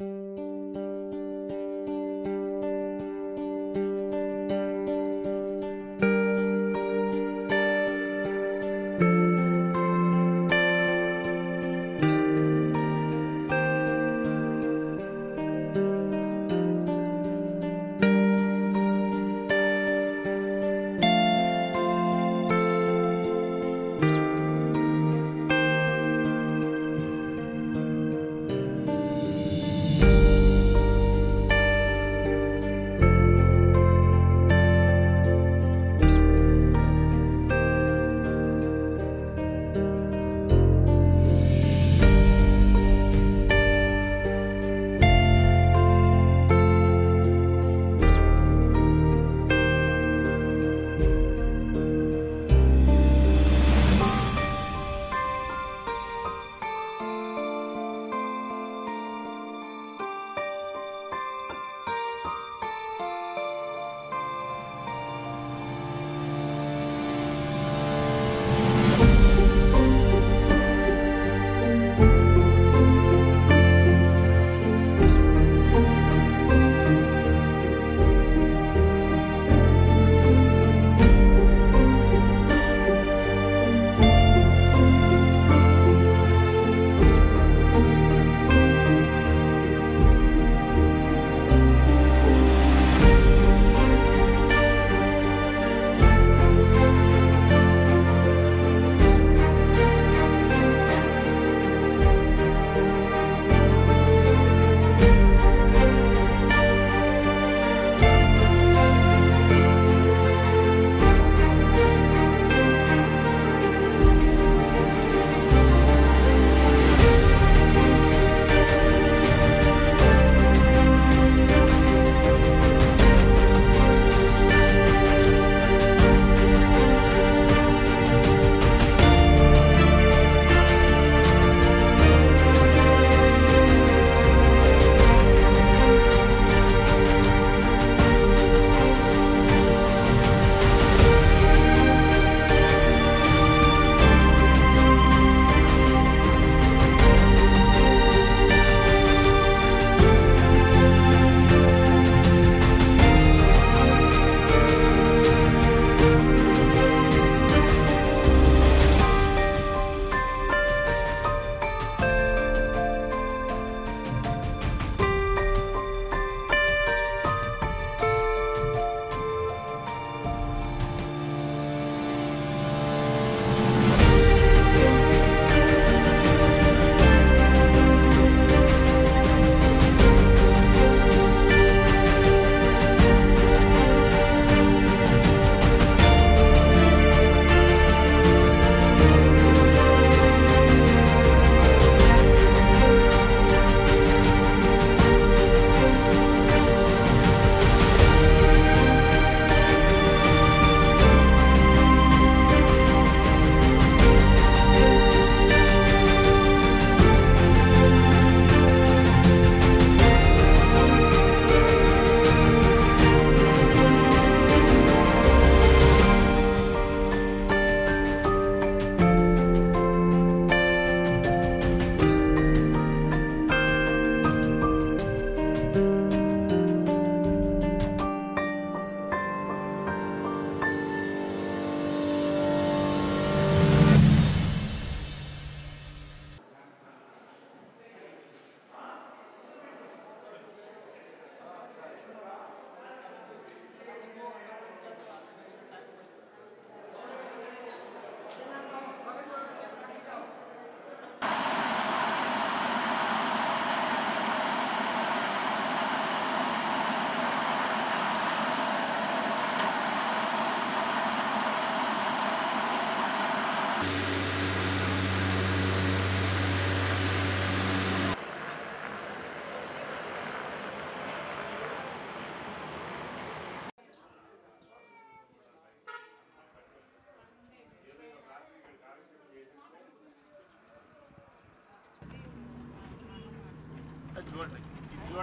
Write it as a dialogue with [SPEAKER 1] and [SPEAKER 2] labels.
[SPEAKER 1] you